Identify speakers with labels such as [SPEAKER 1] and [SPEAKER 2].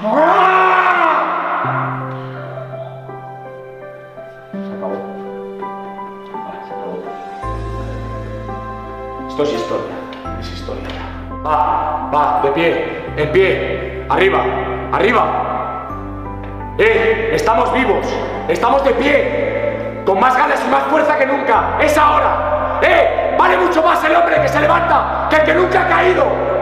[SPEAKER 1] Se acabó. Vale, se acabó. Esto es historia. Es historia. Va, va, de pie, en pie. Arriba, arriba. ¡Eh! ¡Estamos vivos! ¡Estamos de pie! Con más ganas y más fuerza que nunca. ¡Es ahora! ¡Eh! Vale mucho más el hombre que se levanta que el que nunca ha caído.